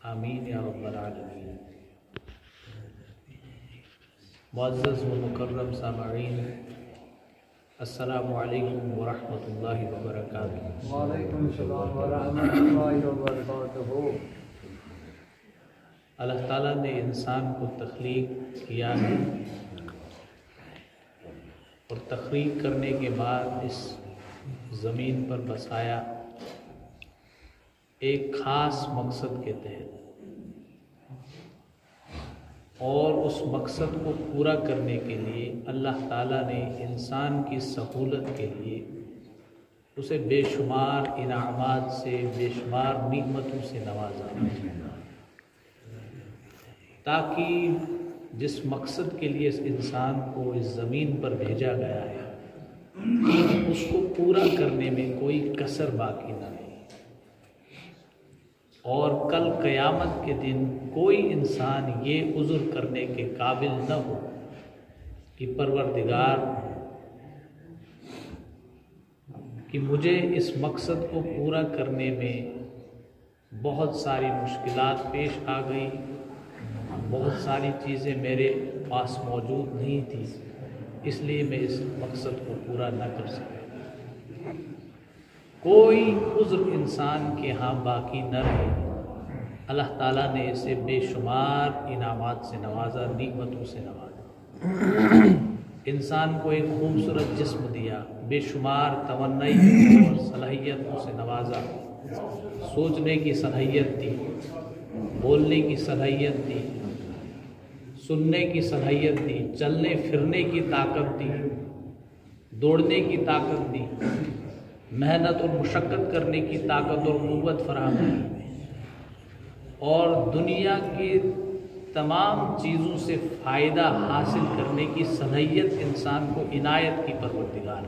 आमीन या रब्बल आलमीन मुअज़्ज़ज़ व मुकर्रम सामईन अस्सलामु अलैकुम व रहमतुल्लाहि व बरकातुहू वालेकुम सलाम व रहमतुल्लाहि व बरकातुहू अल्लाह ताला ने इंसान को तख्लीक किया है और तख्लीक करने के बाद इस ज़मीन पर बसाया। एक ख़ास मकसद के तहत। और उस मकसद को पूरा करने के लिए अल्लाह ताला ने इंसान की सहूलत के लिए उसे बेशुमार इनामात से, बेशुमार निमतों से नवाजा। ताकि जिस मकसद के लिए इस इंसान को इस ज़मीन पर भेजा गया है, उसको पूरा करने में कोई कसर बाकी ना रहे। और कल क़यामत के दिन कोई इंसान ये उज़ुर करने के काबिल न हो कि परवरदिगार कि मुझे इस मकसद को पूरा करने में बहुत सारी मुश्किलात पेश आ गई बहुत सारी चीज़ें मेरे पास मौजूद नहीं थी, इसलिए मैं इस मकसद को पूरा न कर सका। कोई उज़्र इंसान के यहाँ बाकी न रहे। अल्लाह ताला ने इसे बेशुमार इनामात से नवाजा निमतों से नवाजा। इंसान को एक खूबसूरत जिस्म दिया, बेशुमार तमन्नई और सलाहियतों से नवाजा। सोचने की सलाहियत दी, बोलने की सलाहियत दी सुनने की सलाहियत दी, चलने, फिरने की ताकत दी, दौड़ने की ताकत दी, मेहनत और मुशक्क़त करने की ताकत और क़ुव्वत फराहम की। और दुनिया की तमाम चीज़ों से फ़ायदा हासिल करने की सलाहियत इंसान को इनायत की परवरदिगार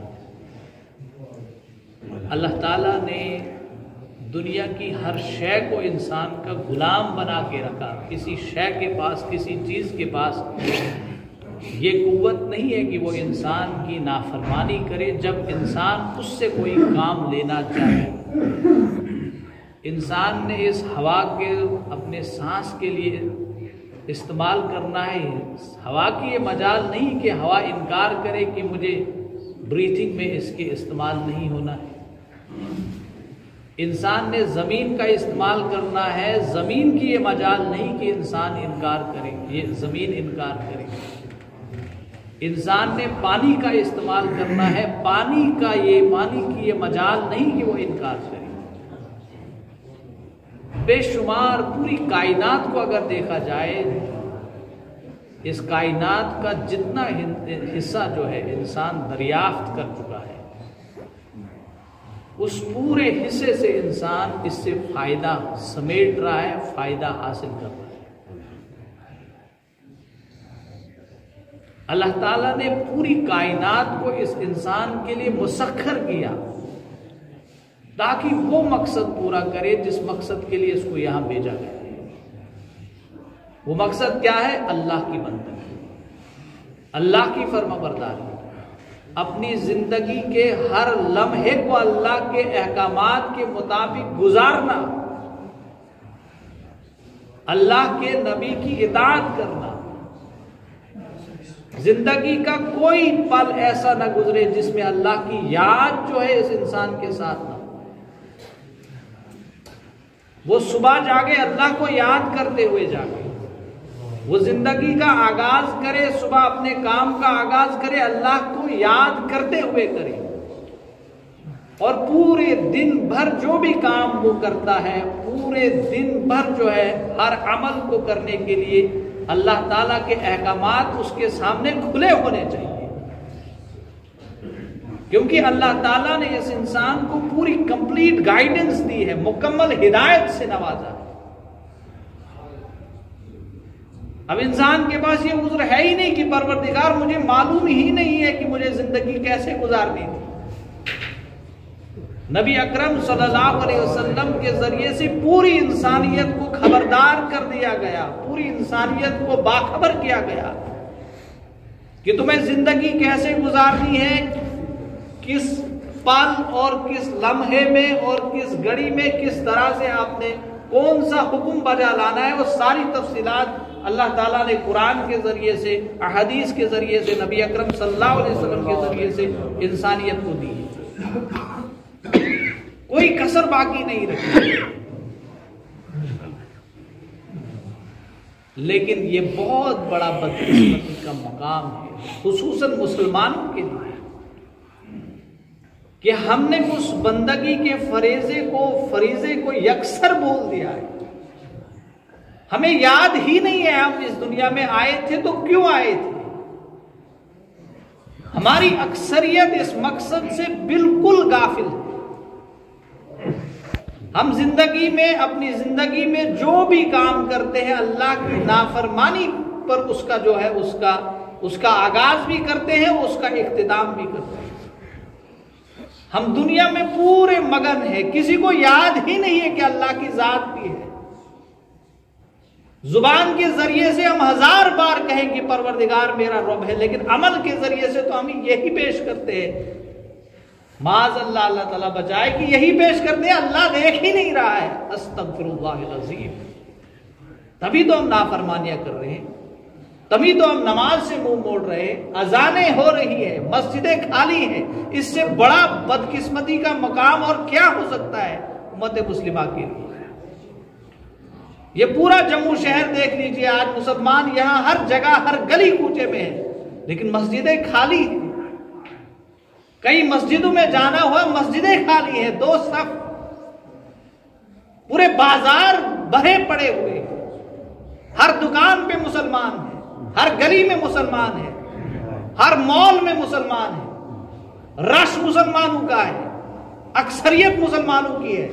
अल्लाह ताला ने दुनिया की हर शय को इंसान का गुलाम बना के रखा। किसी शय के पास, किसी चीज़ के पास ये कुव्वत नहीं है कि वो इंसान की नाफरमानी करे, जब इंसान उससे कोई काम लेना चाहे। इंसान ने इस हवा के, अपने सांस के लिए इस्तेमाल करना है। हवा की ये मजाल नहीं कि हवा इनकार करे कि मुझे ब्रीथिंग में इसके इस्तेमाल नहीं होना है। इंसान ने ज़मीन का इस्तेमाल करना है, ज़मीन की ये मजाल नहीं कि इंसान इनकार करे, ये ज़मीन इनकार करे। इंसान ने पानी का इस्तेमाल करना है, पानी का ये, पानी की ये मजाल नहीं कि वो इनकार करे। बेशुमार पूरी कायनात को अगर देखा जाए, इस कायनात का जितना हिस्सा जो है, इंसान दरियाफ्त कर चुका है। उस पूरे हिस्से से इंसान इससे फ़ायदा समेट रहा है, फ़ायदा हासिल कर रहा है। अल्लाह ताला ने पूरी कायनात को इस इंसान के लिए मुसखर किया, ताकि वो मकसद पूरा करे जिस मकसद के लिए इसको यहाँ भेजा गया वो मकसद क्या है? अल्लाह की बंदगी। अल्लाह की फर्मा बरदारी अपनी ज़िंदगी के हर लम्हे को अल्लाह के अहकाम के मुताबिक गुजारना, अल्लाह के नबी की इतात करना, ज़िंदगी का कोई पल ऐसा ना गुजरे जिसमें अल्लाह की याद जो है इस इंसान के साथ ना वो सुबह जागे, अल्लाह को याद करते हुए जागे। वो ज़िंदगी का आगाज़ करे, सुबह अपने काम का आगाज़ करे, अल्लाह को याद करते हुए करे। और पूरे दिन भर जो भी काम वो करता है, पूरे दिन भर जो है, हर अमल को करने के लिए अल्लाह ताला के अहकाम उसके सामने खुले होने चाहिए। क्योंकि अल्लाह ताला ने इस इंसान को पूरी कंप्लीट गाइडेंस दी है, मुकम्मल हिदायत से नवाजा अब इंसान के पास ये उज्र है ही नहीं कि परवरदिगार मुझे मालूम ही नहीं है कि मुझे ज़िंदगी कैसे गुजारनी थी। नबी अकरम सल्लल्लाहु अलैहि वसल्लम के ज़रिए से पूरी इंसानियत को खबरदार कर दिया गया, पूरी इंसानियत को बाखबर किया गया कि तुम्हें ज़िंदगी कैसे गुजारनी है, किस पल और किस लम्हे में और किस घड़ी में किस तरह से आपने कौन सा हुक्म बजा लाना है, वो सारी तफसीलात अल्लाह ताला ने कुरान के ज़रिए से, अहदीस के ज़रिए से, नबी अकरम सल्लल्लाहु अलैहि वसल्लम के ज़रिए से इंसानियत को दी है। कोई कसर बाकी नहीं रखी। लेकिन ये बहुत बड़ा बदकिस्मती का मकाम है खसूस मुसलमानों के लिए। कि हमने उस बंदगी के फरीजे को फरीजे को यकसर बोल दिया है। हमें याद ही नहीं है हम इस दुनिया में आए थे तो क्यों आए थे? हमारी अक्सरियत इस मकसद से बिल्कुल गाफिल है। हम ज़िंदगी में, अपनी ज़िंदगी में जो भी काम करते हैं, अल्लाह की नाफरमानी पर उसका जो है, उसका उसका आगाज़ भी करते हैं, उसका इख्तिताम भी करते हैं। हम दुनिया में पूरे मगन है। किसी को याद ही नहीं है कि अल्लाह की जात भी है। ज़ुबान के ज़रिए से हम हज़ार बार कहें कि परवरदिगार मेरा रब है, लेकिन अमल के ज़रिए से तो हम यही पेश करते हैं। माज अल्लाह अल्लाह ताला बचाए कि यही पेश करते हैं। अल्लाह देख ही नहीं रहा है। अस्तगफिरुल्लाह तभी तो हम नाफरमानियाँ कर रहे हैं। तभी तो हम नमाज़ से मुँह मोड़ रहे हैं। अजाने हो रही है, मस्जिदें खाली हैं। इससे बड़ा बदकिस्मती का मकाम और क्या हो सकता है उम्मत मुस्लिमा के लिए? ये पूरा जम्मू शहर देख लीजिए, आज मुसलमान यहाँ हर जगह, हर गली कूचे में है, लेकिन मस्जिदें खाली कई मस्जिदों में जाना हुआ, मस्जिदें खाली हैं, दो सफ। पूरे बाज़ार भरे पड़े हुए हर दुकान पे मुसलमान है, हर गली में मुसलमान है, हर मॉल में मुसलमान है। रश मुसलमानों का है, अक्सरियत मुसलमानों की है।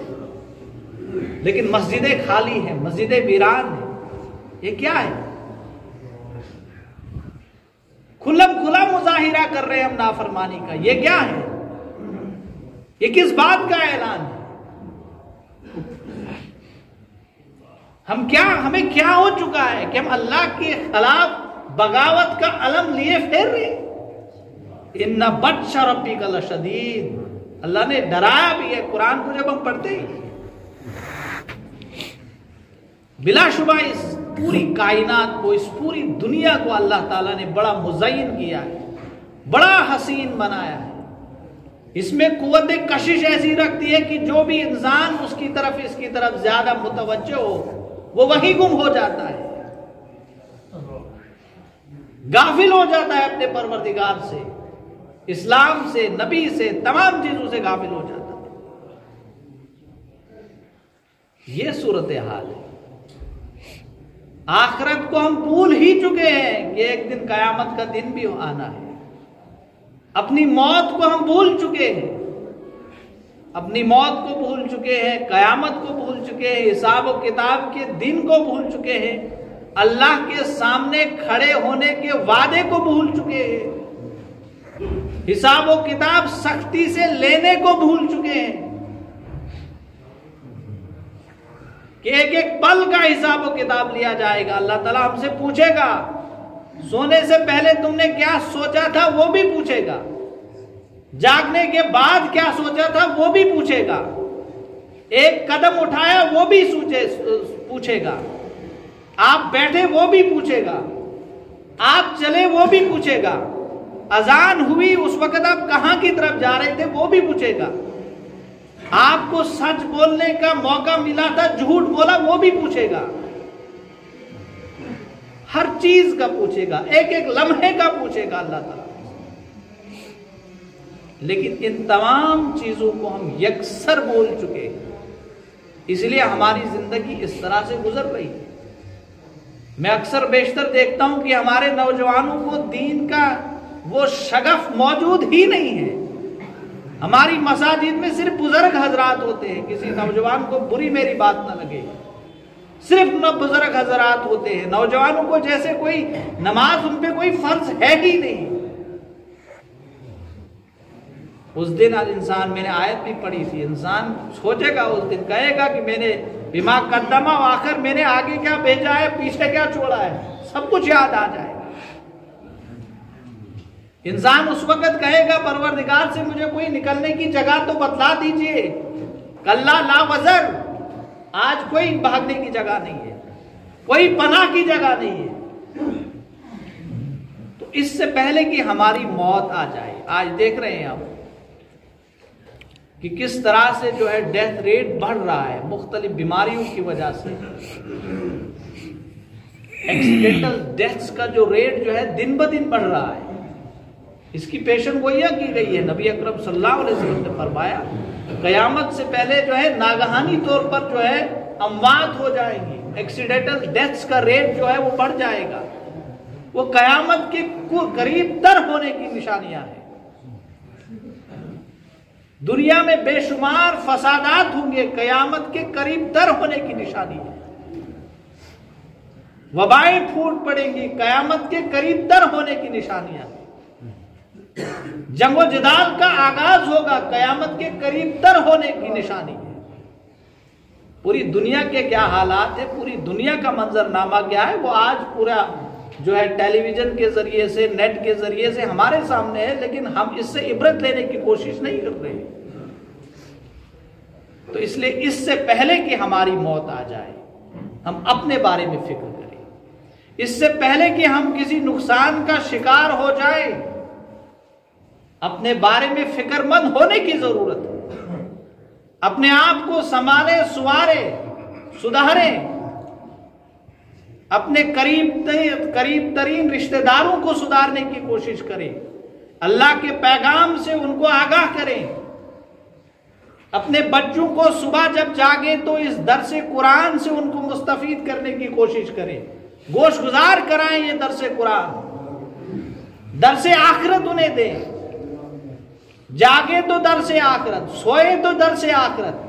लेकिन मस्जिदें खाली हैं, मस्जिदें वीरान हैं। ये क्या है? खुलम खुला मुजाहिरा कर रहे हैं हम नाफरमानी का। ये क्या है? ये किस बात का ऐलान है? हम क्या, हमें क्या हो चुका है कि हम अल्लाह के खिलाफ बगावत का अलम लिए फेर रहे इन रबी का लशदीद। अल्लाह ने डराया भी है। कुरान को जब हम पढ़ते ही बिलाशुबा इस पूरी कायनात को, इस पूरी दुनिया को अल्लाह ताला ने बड़ा मुजयन किया है, बड़ा हसीन बनाया है। इसमें कुत कशिश ऐसी रखती है कि जो भी इंसान उसकी तरफ़, इसकी तरफ़ ज़्यादा मुतवजह हो, वो वही गुम हो जाता है। गाफिल हो जाता है अपने परवरदिगार से, इस्लाम से, नबी से, तमाम चीज़ों से गाफिल हो जाता है। ये सूरत हाल है। आखरत को हम भूल ही चुके हैं कि एक दिन कयामत का दिन भी आना है। अपनी मौत को हम भूल चुके हैं। अपनी मौत को भूल चुके हैं, कयामत को भूल चुके हैं, हिसाब किताब के दिन को भूल चुके हैं। अल्लाह के सामने खड़े होने के वादे को भूल चुके हैं। हिसाब किताब सख्ती से लेने को भूल चुके हैं। कि एक एक पल का हिसाब किताब लिया जाएगा। अल्लाह ताला हमसे पूछेगा। सोने से पहले तुमने क्या सोचा था वो भी पूछेगा। जागने के बाद क्या सोचा था वो भी पूछेगा। एक कदम उठाया वो भी सूचे पूछेगा। आप बैठे वो भी पूछेगा। आप चले वो भी पूछेगा। अजान हुई, उस वक्त आप कहाँ की तरफ़ जा रहे थे वो भी पूछेगा। आपको सच बोलने का मौका मिला था, झूठ बोला, वो भी पूछेगा। हर चीज़ का पूछेगा एक एक लम्हे का पूछेगा अल्लाह ताला। लेकिन इन तमाम चीज़ों को हम यकसर बोल चुके हैं। इसलिए हमारी ज़िंदगी इस तरह से गुजर रही है मैं अक्सर बेशतर देखता हूँ कि हमारे नौजवानों को दीन का वो शगफ मौजूद ही नहीं है। हमारी मसाजिद में सिर्फ़ बुज़ुर्ग हजरात होते हैं। किसी नौजवान को बुरी मेरी बात ना लगे। सिर्फ़ न बुज़ुर्ग हजरात होते हैं। नौजवानों को जैसे कोई नमाज़ उन पर कोई फ़र्ज़ है ही नहीं। उस दिन आज इंसान, मैंने आयत भी पढ़ी थी, इंसान सोचेगा उस दिन, कहेगा कि मैंने बीमा कदमा आखिर मैंने आगे क्या भेजा है, पीछे क्या छोड़ा है? सब कुछ याद आ जाएगा इंसान उस वक्त कहेगा, परवरदिगार से मुझे कोई निकलने की जगह तो बतला दीजिए। कल्ला ला वजर। आज कोई भागने की जगह नहीं है। कोई पनाह की जगह नहीं है। तो इससे पहले कि हमारी मौत आ जाए, आज देख रहे हैं आप कि किस तरह से जो है डेथ रेट बढ़ रहा है, मुख्तलिफ़ बीमारियों की वजह से। एक्सीडेंटल डेथ्स का जो रेट जो है दिन ब दिन बढ़ रहा है। इसकी पेशन गोया की गई है। नबी अकरम सल्लल्लाहु ने फरमाया, कयामत से पहले जो है, नागहानी तौर पर जो है, अमवात हो जाएँगी। एक्सीडेंटल डेथ्स का रेट जो है, वो बढ़ जाएगा। वो कयामत के करीब तर होने की निशानियाँ हैं। दुनिया में बेशुमार फसादात होंगे। कयामत के करीब तर होने की निशानी है। वबाएँ फूट पड़ेंगी। कयामत के करीब तर होने की निशानियाँ जंगो जदाल का आगाज़ होगा, कयामत के करीब तर होने की निशानी है। पूरी दुनिया के क्या हालात है, पूरी दुनिया का मंजरनामा क्या है, वो आज पूरा जो है टेलीविज़न के ज़रिए से, नेट के ज़रिए से हमारे सामने है, लेकिन हम इससे इबरत लेने की कोशिश नहीं कर रहे। तो इसलिए इससे पहले कि हमारी मौत आ जाए, हम अपने बारे में फ़िक्र करें। इससे पहले कि हम किसी नुकसान का शिकार हो जाए अपने बारे में फिक्रमंद होने की ज़रूरत है। अपने आप को संभाले, सुवारे, सुधारे। अपने करीब करीब तरीन रिश्तेदारों को सुधारने की कोशिश करें। अल्लाह के पैगाम से उनको आगाह करें। अपने बच्चों को सुबह जब जागे तो इस दर से कुरान से उनको मुस्तफीद करने की कोशिश करें। गोश गुजार कराएँ ये दर से कुरान। दर से आखरत उन्हें दें। जागे तो दर से आखरत, सोए तो दर से आखरत।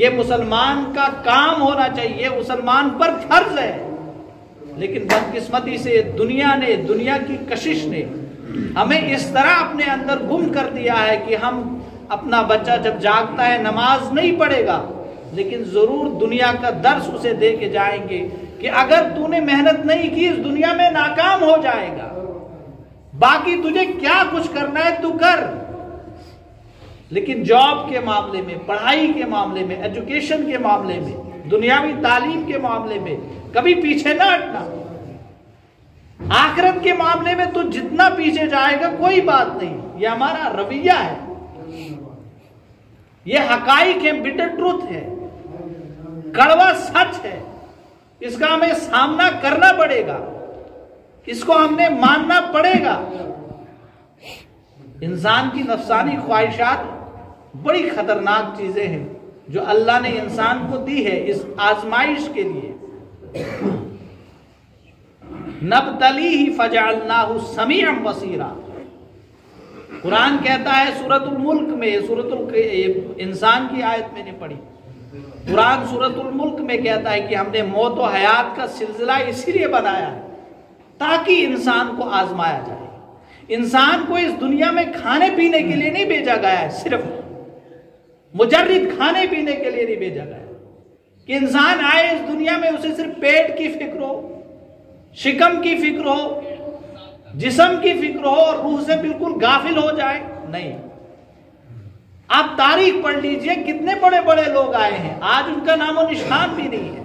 ये मुसलमान का काम होना चाहिए मुसलमान पर फ़र्ज़ है। लेकिन बदकिस्मती से दुनिया ने, दुनिया की कशिश ने हमें इस तरह अपने अंदर गुम कर दिया है कि हम अपना बच्चा जब जागता है, नमाज़ नहीं पढ़ेगा, लेकिन ज़रूर दुनिया का दर्श उसे दे के जाएँगे कि अगर तूने मेहनत नहीं की, इस दुनिया में नाकाम हो जाएगा। बाकी तुझे क्या कुछ करना है, तू कर। लेकिन जॉब के मामले में, पढ़ाई के मामले में, एजुकेशन के मामले में, दुनियावी तालीम के मामले में कभी पीछे ना हटना। आखरत के मामले में तो जितना पीछे जाएगा कोई बात नहीं। ये हमारा रवैया है। ये हकाइक है बिटर ट्रूथ है। कड़वा सच है। इसका हमें सामना करना पड़ेगा। इसको हमने मानना पड़ेगा। इंसान की नफसानी ख्वाहिशात बड़ी खतरनाक चीज़ें हैं जो अल्लाह ने इंसान को दी है इस आजमाइश के लिए। नब तली ही फजालना समीम वसीरा कुरान कहता है, सूरतुल मुल्क में, सूरतुल इंसान की आयत मैंने पढ़ी। कुरान सूरतुल मुल्क में कहता है कि हमने मौत व हयात का सिलसिला इसीलिए बनाया है ताकि इंसान को आजमाया जाए। इंसान को इस दुनिया में खाने पीने के लिए नहीं भेजा गया है, सिर्फ़ मुजर्रिद खाने पीने के लिए नहीं भेजा गया कि इंसान आए इस दुनिया में, उसे सिर्फ़ पेट की फ़िक्र हो, शिकम की फ़िक्र हो, जिसम की फ़िक्र हो और रूह से बिल्कुल गाफिल हो जाए, नहीं। आप तारीख पढ़ लीजिए, कितने बड़े बड़े लोग आए हैं। आज उनका नाम और निशान भी नहीं है।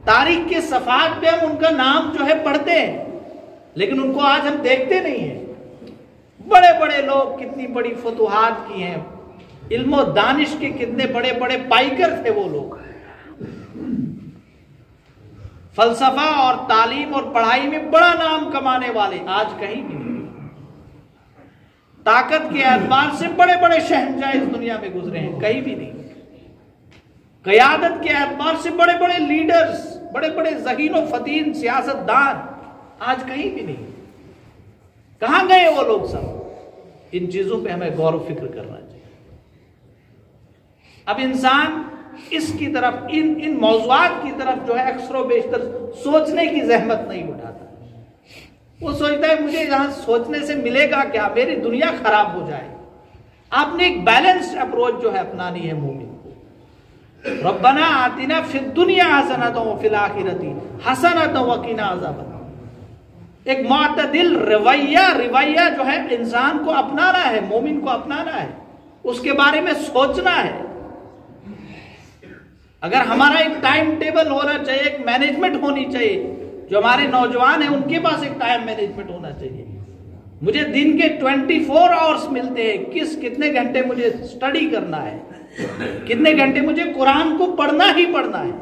तारीख के सफात पे हम उनका नाम जो है पढ़ते हैं, लेकिन उनको आज हम देखते नहीं है। बड़े बड़े लोग कितनी बड़ी फतुहात की हैं। इल्मो दानिश के कितने बड़े बड़े पाइकर थे वो लोग। फलसफा और तालीम और पढ़ाई में बड़ा नाम कमाने वाले आज कहीं भी नहीं। ताकत के एतबार से बड़े बड़े शहनशाह इस दुनिया में गुजरे हैं, कहीं भी नहीं। कयादत के एतबार से बड़े बड़े लीडर्स बड़े बड़े जहीन फतीन सियासतदान आज कहीं भी नहीं। कहा गए वो लोग सब? इन चीज़ों पे हमें गौरव फ़िक्र करना चाहिए। अब इंसान इसकी तरफ़, इन इन मौजूद की तरफ़ जो है अक्सर बेशतर सोचने की जहमत नहीं उठाता। वो सोचता है, मुझे यहाँ सोचने से मिलेगा क्या? मेरी दुनिया खराब हो जाए। आपने एक बैलेंस्ड अप्रोच जो है अपनानी है मोमिन को। रब्बना आतिना फिर दुनिया हसनत फिल आखिरती हसनत वकीना आजाब एक मतदिल रवैया रवैया जो है इंसान को अपनाना है, मोमिन को अपनाना है। उसके बारे में सोचना है। अगर हमारा एक टाइम टेबल होना चाहिए, एक मैनेजमेंट होनी चाहिए, जो हमारे नौजवान हैं, उनके पास एक टाइम मैनेजमेंट होना चाहिए। मुझे दिन के 24 फोर आवर्स मिलते हैं, किस, कितने घंटे मुझे स्टडी करना है? कितने घंटे मुझे कुरान को पढ़ना ही पढ़ना है?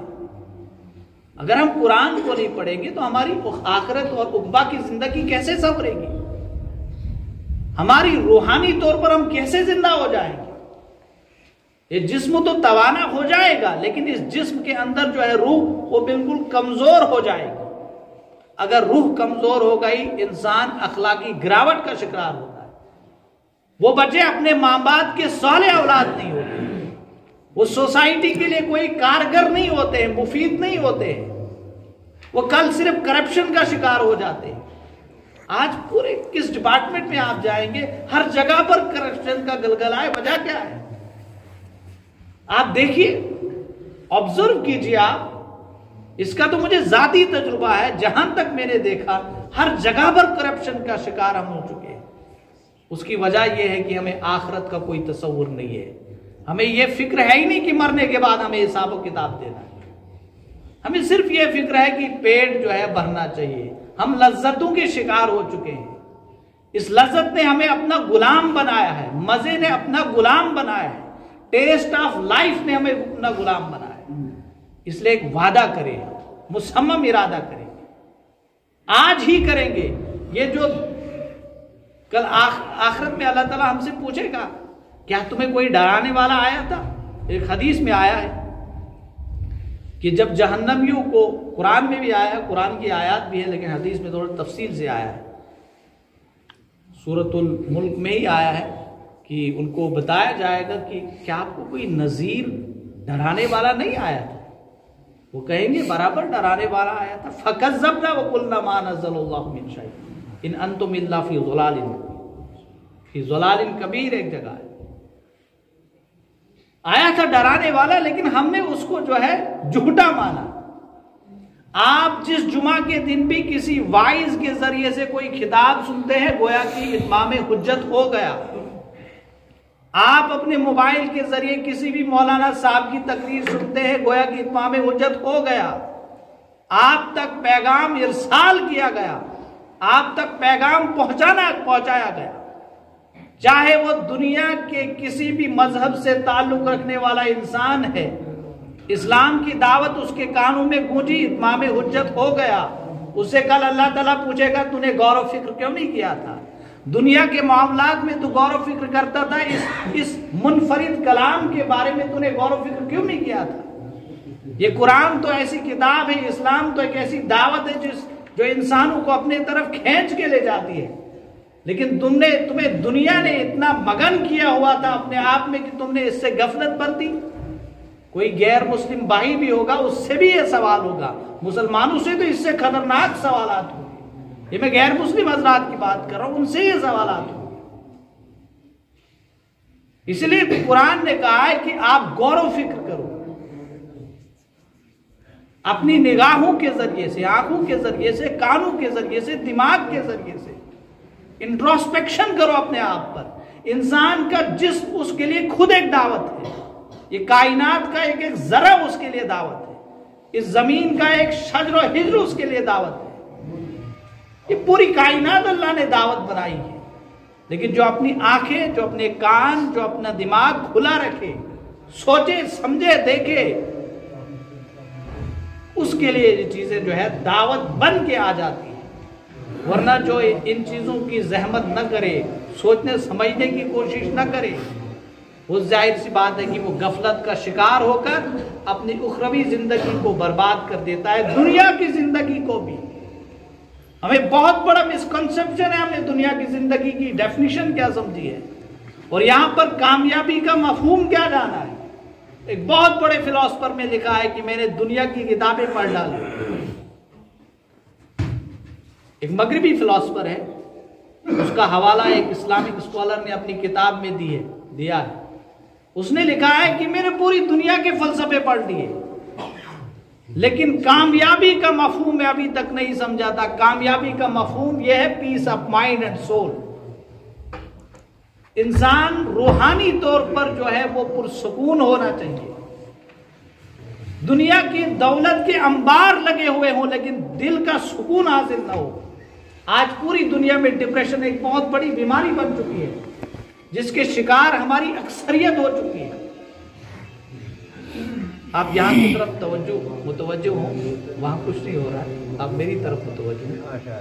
अगर हम कुरान को नहीं पढ़ेंगे तो हमारी आखिरत और उकबा की ज़िंदगी कैसे संवरेगी? हमारी रूहानी तौर पर हम कैसे ज़िंदा हो जाएँगे? ये जिस्म तो तवाना हो जाएगा, लेकिन इस जिस्म के अंदर जो है रूह, वो बिल्कुल कमज़ोर हो जाएगी। अगर रूह कमज़ोर हो गई, इंसान अखलाकी गिरावट का शिकार होता है। वो बच्चे अपने माँ बाप के सौले औलाद नहीं होते। वो सोसाइटी के लिए कोई कारगर नहीं होते हैं, मुफीद नहीं होते हैं। वो कल सिर्फ़ करप्शन का शिकार हो जाते हैं। आज पूरे किस डिपार्टमेंट में आप जाएँगे, हर जगह पर करप्शन का गलगला है वजह क्या है? आप देखिए ऑब्ज़र्व कीजिए आप। इसका तो मुझे जाती तजुर्बा है, जहाँ तक मैंने देखा, हर जगह पर करप्शन का शिकार हम हो चुके हैं। उसकी वजह यह है कि हमें आखरत का कोई तस्वुर नहीं है। हमें यह फ़िक्र है ही नहीं कि मरने के बाद हमें हिसाब किताब देना है। हमें सिर्फ़ यह फ़िक्र है कि पेट जो है भरना चाहिए। हम लज्जतों के शिकार हो चुके हैं। इस लज्जत ने हमें अपना गुलाम बनाया है। मज़े ने अपना गुलाम बनाया है। टेस्ट ऑफ़ लाइफ ने हमें अपना गुलाम बनाया। इसलिए एक वादा करें मुसम्म इरादा करेंगे आज ही करेंगे। ये जो कल आखिरत में अल्लाह ताला हमसे पूछेगा, क्या तुम्हें कोई डराने वाला आया था? एक हदीस में आया है कि जब जहन्नमियों को कुरान में भी आया है, कुरान की आयत भी है, लेकिन हदीस में थोड़ा तफसील से आया है। सूरतुल मुल्क में ही आया है। कि उनको बताया जाएगा कि क्या आपको कोई नज़ीर डराने वाला नहीं आया था? वो कहेंगे, बराबर डराने वाला आया था। फ़कत जबना वकुल्ला मान इन अंतुमिल्ला फ़ी ज़ुलालिन। फ़ी ज़ुलालिन कबीर एक जगह है। आया था डराने वाला, लेकिन हमने उसको जो है झूठा माना। आप जिस जुमा के दिन भी किसी वाइज के ज़रिए से कोई खिताब सुनते हैं, गोया कि इमाम हुज्जत हो गया। आप अपने मोबाइल के ज़रिए किसी भी मौलाना साहब की तकरीर सुनते हैं, गोया कि इमाम उजत हो गया। आप तक पैगाम इरसाल किया गया। आप तक पैगाम पहुंचाना, पहुँचाया गया। चाहे वो दुनिया के किसी भी मज़हब से ताल्लुक रखने वाला इंसान है, इस्लाम की दावत उसके कानों में गूंजी इमाम हुज्जत हो गया। उसे कल अल्लाह ताला पूछेगा, तूने गौरव फ़िक्र क्यों नहीं किया था? दुनिया के मामला में तू गौरव फ़िक्र करता था, इस इस मुनफरिद कलाम के बारे में तूने गौरव फ़िक्र क्यों नहीं किया था? ये कुरान तो ऐसी किताब है, इस्लाम तो एक ऐसी दावत है जिस जो इंसानों को अपने तरफ़ खींच के ले जाती है। लेकिन तुमने, तुम्हें दुनिया ने इतना मगन किया हुआ था अपने आप में कि तुमने इससे गफलत बरती। कोई गैर मुस्लिम भाई भी होगा, उससे भी यह सवाल होगा। मुसलमानों से तो इससे खतरनाक सवाल होंगे। ये मैं गैर मुस्लिम हजरात की बात कर रहा हूँ, उनसे ये सवाल आते इसलिए कुरान ने कहा है कि आप गौरव फ़िक्र करो। अपनी निगाहों के ज़रिए से, आँखों के ज़रिए से, कानों के ज़रिए से, दिमाग के ज़रिए से इंट्रोस्पेक्शन करो अपने आप पर। इंसान का जिस उसके लिए खुद एक दावत है, ये कायनात का एक एक जरा उसके लिए दावत है। इस ज़मीन का एक शजर हिजर उसके लिए दावत है। ये पूरी कायनात अल्लाह ने दावत बनाई है। लेकिन जो अपनी आँखें, जो अपने कान, जो अपना दिमाग खुला रखे, सोचे, समझे, देखे, उसके लिए ये चीज़ें जो है दावत बन के आ जाती है। वरना जो इन चीज़ों की जहमत न करे, सोचने, समझने की कोशिश न करे, वो ज़ाहिर सी बात है कि वो गफलत का शिकार होकर अपनी उखरवी ज़िंदगी को बर्बाद कर देता है, दुनिया की ज़िंदगी को भी। हमें बहुत बड़ा मिसकंसेप्शन है हमने दुनिया की ज़िंदगी की डेफिनेशन क्या समझी है? और यहाँ पर कामयाबी का मफहूम क्या जाना है? एक बहुत बड़े फिलोसफर में लिखा है कि मैंने दुनिया की किताबें पढ़ डाली। एक मगरबी फिलोसफर है, उसका हवाला एक इस्लामिक स्कॉलर ने अपनी किताब में दी है, दिया है। उसने लिखा है कि मैंने पूरी दुनिया के फलसफे पढ़ लिए। लेकिन कामयाबी का मफहूम मैं अभी तक नहीं समझा था कामयाबी का मफहूम यह है peace of mind and soul इंसान रूहानी तौर पर जो है वो पुरसकून होना चाहिए। दुनिया की दौलत के अंबार लगे हुए हों, लेकिन दिल का सुकून हासिल ना हो। आज पूरी दुनिया में डिप्रेशन एक बहुत बड़ी बीमारी बन चुकी है, जिसके शिकार हमारी अक्सरियत हो चुकी है। आप यहाँ की तरफ़ तवज्जो मुतवजो हो वहाँ कुछ नहीं हो रहा है। आप मेरी तरफ़ मुतवजो अच्छा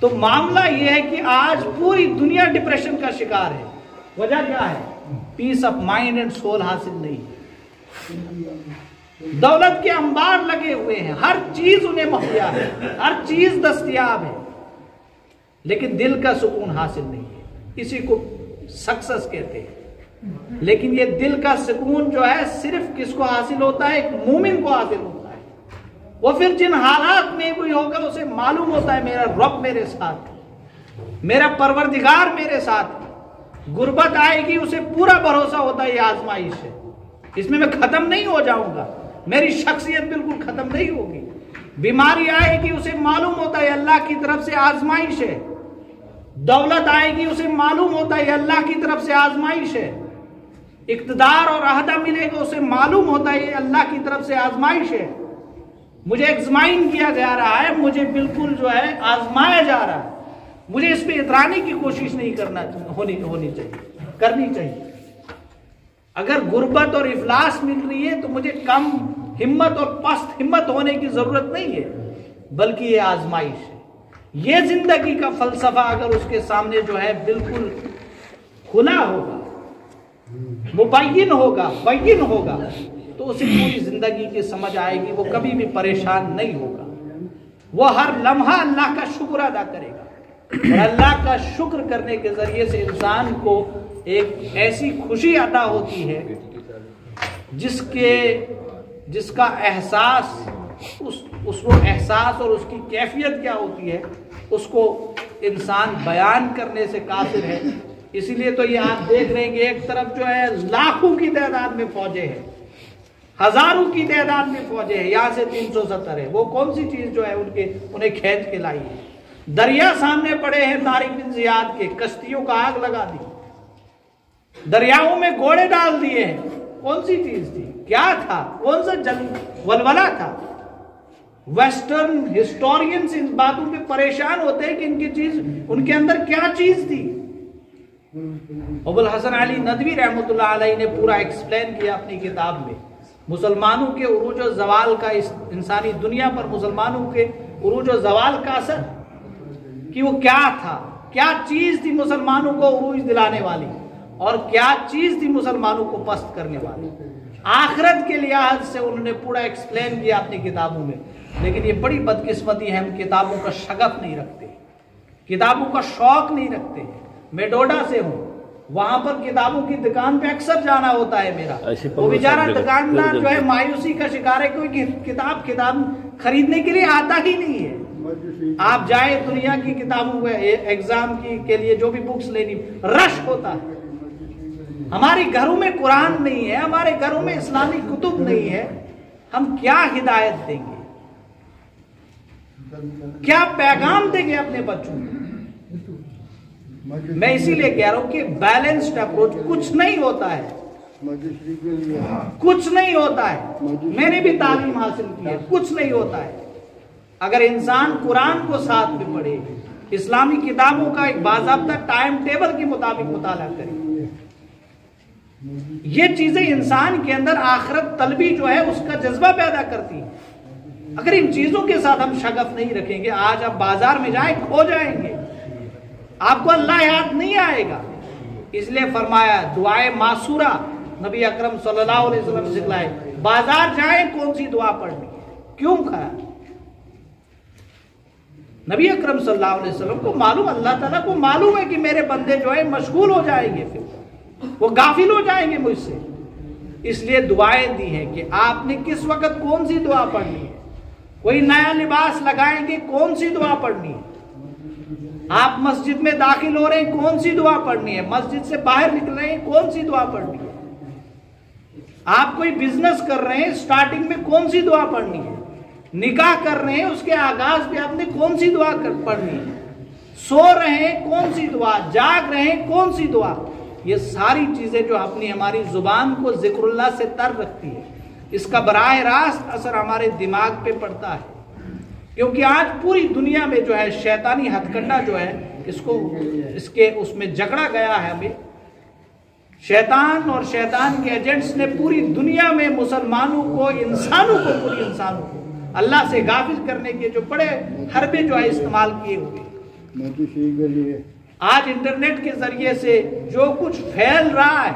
तो मामला यह है कि आज पूरी दुनिया डिप्रेशन का शिकार है। वजह क्या है? Peace of mind and soul हासिल नहीं दौलत के अंबार लगे हुए हैं। हर चीज़ उन्हें मुहैया है। हर चीज़ दस्तियाब है। लेकिन दिल का सुकून हासिल नहीं है। इसी को सक्सेस कहते हैं। लेकिन ये दिल का सुकून जो है, सिर्फ़ किसको हासिल होता है? एक मोमिन को हासिल होता है। वो फिर जिन हालात में भी होकर उसे मालूम होता है, मेरा रब मेरे साथ मेरा परवरदिगार मेरे साथ गुर्बत आएगी, उसे पूरा भरोसा होता है आजमाइश है। इसमें मैं खत्म नहीं हो जाऊँगा। मेरी शख्सियत बिल्कुल खत्म नहीं होगी। बीमारी आएगी, उसे मालूम होता है, अल्लाह की तरफ़ से आजमाइश है। दौलत आएगी, उसे मालूम होता है, अल्लाह की तरफ़ से आजमाइश है। इकतदार और अहदा मिलेगा, उसे मालूम होता है, ये अल्लाह की तरफ़ से आजमाइश है। मुझे एग्जमाइन किया जा रहा है, मुझे बिल्कुल जो है आजमाया जा रहा है। मुझे इस पर इतराने की कोशिश नहीं करना, होनी होनी चाहिए, करनी चाहिए। अगर गुर्बत और इफलास मिल रही है तो मुझे कम हिम्मत और पस्त हिम्मत होने की ज़रूरत नहीं है, बल्कि ये आजमाइश है। ये ज़िंदगी का फलसफा अगर उसके सामने जो है बिल्कुल खुला होगा मुबैन होगा बैन होगा। तो उसे पूरी ज़िंदगी की समझ आएगी, वो कभी भी परेशान नहीं होगा। वो हर लम्हा अल्लाह का शुक्र अदा करेगा। और अल्लाह का शुक्र करने के ज़रिए से इंसान को एक ऐसी खुशी अदा होती है, जिसके, जिसका एहसास, उस उसको एहसास और उसकी कैफियत क्या होती है, उसको इंसान बयान करने से काफिर है। इसीलिए तो ये आप देख रहे हैं कि एक तरफ़ जो है लाखों की तादाद में फौजे हैं। हज़ारों की तादाद में फौजे हैं। यहाँ से तीन सौ सत्तर है। वो कौन सी चीज़ जो है उनके, उन्हें खेच के लाई है? दरिया सामने पड़े हैं तारिक बिन जियाद के। कश्तियों का आग लगा दी। दरियाओं में घोड़े डाल दिए हैं। कौन सी चीज़ थी? क्या था? कौन सा जंग? वलवला था। वेस्टर्न हिस्टोरियंस इन बातों पे परेशान होते हैं कि इनकी चीज़, उनके अंदर क्या चीज़ थी? अबुल हसन अली नदवी रहमत ने पूरा एक्सप्लेन किया अपनी किताब में। मुसलमानों के उरूज जवाल का इस इंसानी दुनिया पर मुसलमानों के उरूज जवाल का असर? कि वो क्या था? क्या चीज़ थी मुसलमानों को उरूज दिलाने वाली? और क्या चीज़ थी मुसलमानों को पस्त करने वाली? आखरत के लिहाज से उन्होंने पूरा एक्सप्लेन किया अपनी किताबों में। लेकिन ये बड़ी बदकिस्मती है, हम किताबों का शगफ नहीं रखते। किताबों का शौक नहीं रखते। मैं डोडा से हूँ। वहाँ पर किताबों की दुकान पे अक्सर जाना होता है मेरा। वो बेचारा दुकानदार जो है मायूसी का शिकार है क्योंकि किताब किताब खरीदने के लिए आता ही नहीं है। आप जाए दुनिया की किताबों में एग्ज़ाम की के लिए जो भी बुक्स लेनी रश होता है। हमारे घरों में कुरान नहीं है हमारे घरों में इस्लामी कुतुब नहीं है। हम क्या हिदायत देंगे? क्या पैगाम देंगे अपने बच्चों को? मैं इसीलिए कह रहा हूँ कि बैलेंस्ड अप्रोच कुछ नहीं होता है। कुछ नहीं होता है। मैंने भी तालीम हासिल की है, कुछ नहीं होता है। अगर इंसान कुरान को साथ में पढ़े, इस्लामी किताबों का एक बाजाबता टाइम टेबल के मुताबिक मुताला करे। ये चीज़ें इंसान के अंदर आखरत तलबी जो है, उसका जज्बा पैदा करती है। अगर इन चीज़ों के साथ हम शगफ नहीं रखेंगे, आज आप बाज़ार में जाए, खो जाएँगे। आपको अल्लाह याद नहीं आएगा। इसलिए फरमाया, दुआए मासूरा, नबी अकरम सल्लल्लाहु अलैहि वसल्लम सिखलाए बाज़ार जाए कौन सी दुआ पढ़नी? क्यों कहा नबी अकरम सल्लल्लाहु अलैहि वसल्लम को मालूम, अल्लाह ताला को मालूम है कि मेरे बंदे जो है, मशगूल हो जाएँगे फिर। वो गाफिल हो जाएँगे मुझसे। इसलिए दुआएँ दी हैं कि आपने किस वक्त कौन सी दुआ पढ़नी है? कोई नया लिबास लगाएँगे, कौन सी दुआ पढ़नी है? आप मस्जिद में दाखिल हो रहे हैं, कौन सी दुआ पढ़नी है? मस्जिद से बाहर निकल रहे हैं, कौन सी दुआ पढ़नी है? आप कोई बिज़नेस कर रहे हैं स्टार्टिंग में कौन सी दुआ पढ़नी है? निकाह कर रहे हैं, उसके आगाज़ में आपने कौन सी दुआ कर, पढ़नी है? सो रहे हैं, कौन सी दुआ? जाग रहे हैं, कौन सी दुआ? ये सारी चीज़ें जो अपनी हमारी ज़ुबान को जिक्रुल्लाह से तर रखती है। इसका बराह रास्त असर हमारे दिमाग पे पड़ता है। क्योंकि आज पूरी दुनिया में जो है शैतानी हथकंडा जो है इसको इसके उसमें जकड़ा गया है हमें शैतान और शैतान के एजेंट्स ने पूरी दुनिया में मुसलमानों को इंसानों को पूरी इंसानों को अल्लाह से गाफिल करने के जो बड़े हरबे जो है इस्तेमाल किए हुए। आज इंटरनेट के ज़रिए से जो कुछ फैल रहा है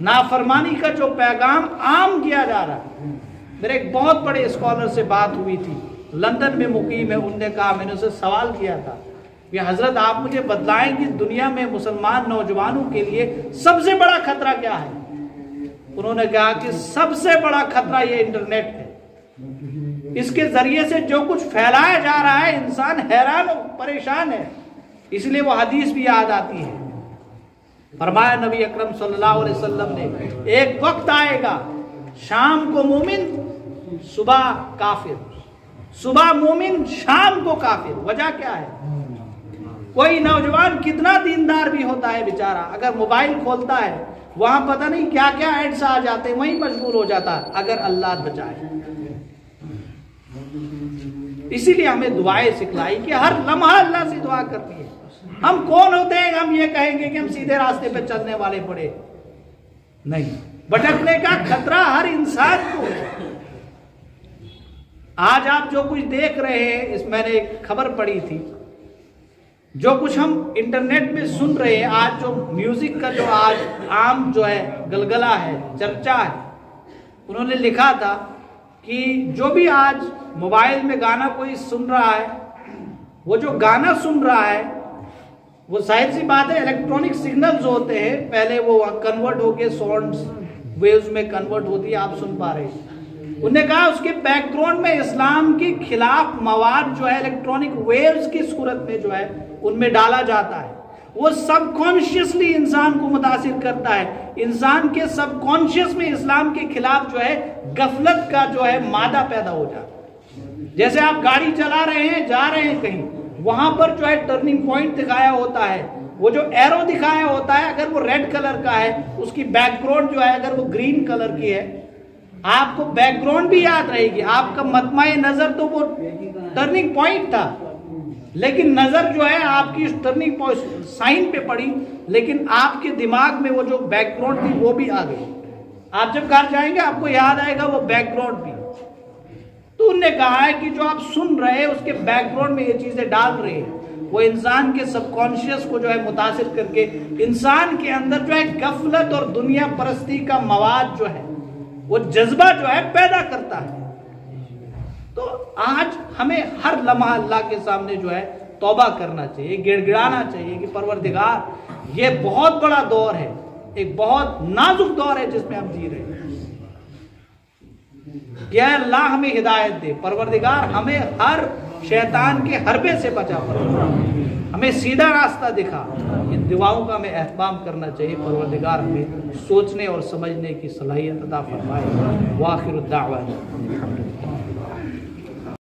नाफरमानी का जो पैगाम आम किया जा रहा है मेरे एक बहुत बड़े स्कॉलर से बात हुई थी। लंदन में मुकीम है, उनने कहा, मैंने उसे सवाल किया था कि, हज़रत, आप मुझे बतलाएँ कि दुनिया में मुसलमान नौजवानों के लिए सबसे बड़ा खतरा क्या है? उन्होंने कहा कि सबसे बड़ा खतरा ये इंटरनेट है। इसके ज़रिए से जो कुछ फैलाया जा रहा है, इंसान हैरान और परेशान है। इसलिए वो हदीस भी याद आती है। फरमाया नबी अकरम सल्लल्लाहु अलैहि वसल्लम ने, एक वक्त आएगा, शाम को मोमिन सुबह काफिर। सुबह मोमिन शाम को काफिर। वजह क्या है? कोई नौजवान कितना दीनदार भी होता है बेचारा अगर मोबाइल खोलता है वहाँ पता नहीं क्या क्या एड्स आ जाते हैं वहीं मजबूर हो जाता है अगर अल्लाह बचाए। इसीलिए हमें दुआएँ सिखलाई कि हर लम्हा अल्लाह से दुआ करनी है। हम कौन होते हैं हम ये कहेंगे कि हम सीधे रास्ते पर चलने वाले पड़े। नहीं। भटकने का खतरा हर इंसान को है। आज आप जो कुछ देख रहे हैं, इस मैंने एक खबर पढ़ी थी। जो कुछ हम इंटरनेट में सुन रहे हैं, आज जो म्यूज़िक का जो आज आम जो है, गलगला है, चर्चा है, उन्होंने लिखा था कि जो भी आज मोबाइल में गाना कोई सुन रहा है, वो जो गाना सुन रहा है, वो ज़ाहिर सी बात है इलेक्ट्रॉनिक सिग्नल्स होते हैं, पहले वो कन्वर्ट होके साउंड वेव्स में कन्वर्ट होती है, आप सुन पा रहे हैं। उन्होंने कहा, उसके बैकग्राउंड में इस्लाम के खिलाफ मवाद जो है इलेक्ट्रॉनिक वेव्स की सूरत में जो है, उनमें डाला जाता है। वो सबकॉन्शियसली इंसान को मुतासर करता है। इंसान के सबकॉन्शियस में इस्लाम के खिलाफ जो है, गफलत का जो है, मादा पैदा हो जाता है। जैसे आप गाड़ी चला रहे हैं, जा रहे हैं कहीं, वहाँ पर जो है टर्निंग पॉइंट दिखाया होता है। वो जो एरो दिखाया होता है, अगर वो रेड कलर का है, उसकी बैकग्राउंड जो है, अगर वो ग्रीन कलर की है आपको बैकग्राउंड भी याद रहेगी। आपका मतमाए नज़र तो वो टर्निंग पॉइंट था। लेकिन नज़र जो है, आपकी टर्निंग पॉइंट साइन पे पड़ी। लेकिन आपके दिमाग में वो जो बैकग्राउंड थी, वो भी आ गई। आप जब घर जाएँगे, आपको याद आएगा वो बैकग्राउंड भी। तो उनने कहा है कि जो आप सुन रहे हैं, उसके बैकग्राउंड में ये चीज़ें डाल रहे हैं। वो इंसान के सबकॉन्शियस को जो है मुतासर करके, इंसान के अंदर जो है गफलत और दुनिया परस्ती का मवाद जो है वो जज्बा जो है पैदा करता है। तो आज हमें हर लम्हा अल्लाह के सामने जो है तोबा करना चाहिए, गिड़गिड़ाना चाहिए कि परवरदिगार, ये बहुत बड़ा दौर है, एक बहुत नाजुक दौर है जिसमें हम जी रहे हैं। अल्लाह हमें हिदायत दे, परवरदिगार हमें हर शैतान के हरबे से बचा हमें सीधा रास्ता दिखा इन दुआओं का हमें अहतमाम करना चाहिए, परवरदिगार हमें सोचने और समझने की सलाहियत अदा फरमाए। वाखिर